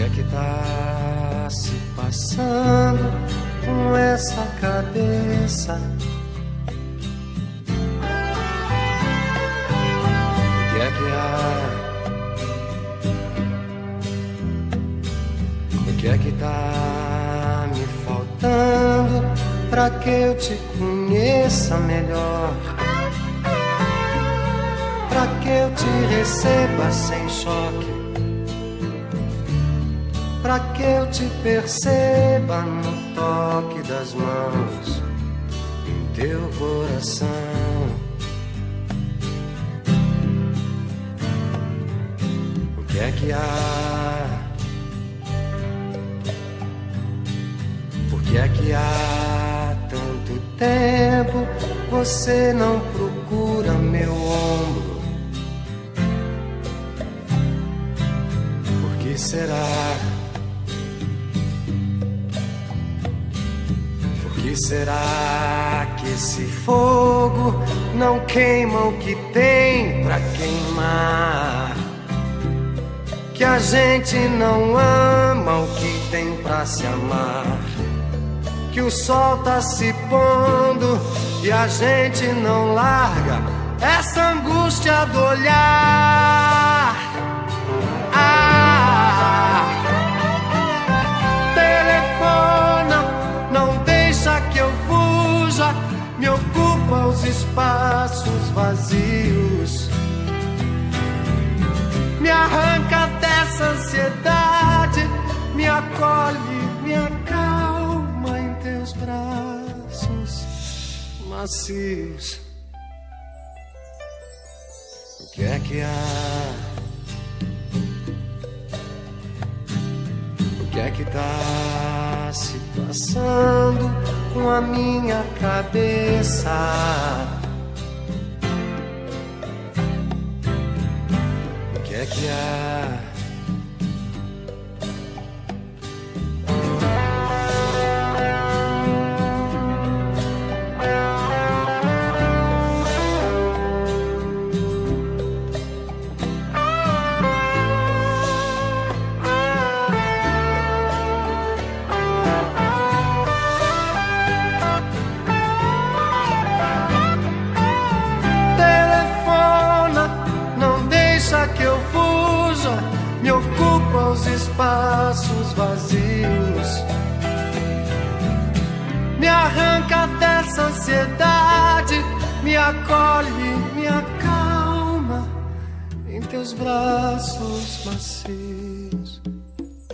que é que tá se passando com essa cabeça? O que é que há? O que é que tá me faltando pra que eu te conheça melhor? Pra que eu te receba sem choque? Pra que eu te perceba no toque das mãos em teu coração? O que é que há? Por que é que há tanto tempo você não procura meu ombro? Por que será? Que será que esse fogo não queima o que tem pra queimar? Que a gente não ama o que tem pra se amar. Que o sol tá se pondo e a gente não larga essa angústia do olhar. Espaços vazios. Me arranca dessa ansiedade, me acolhe, me acalma em teus braços macios. O que é que há? O que é que tá se passando com a minha cabeça? É que há? Espaços vazios. Me arranca dessa ansiedade, me acolhe, me acalma em teus braços macios,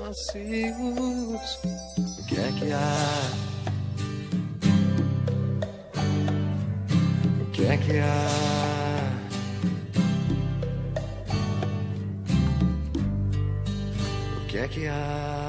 macios. O que é que há? O que é que há? Que é?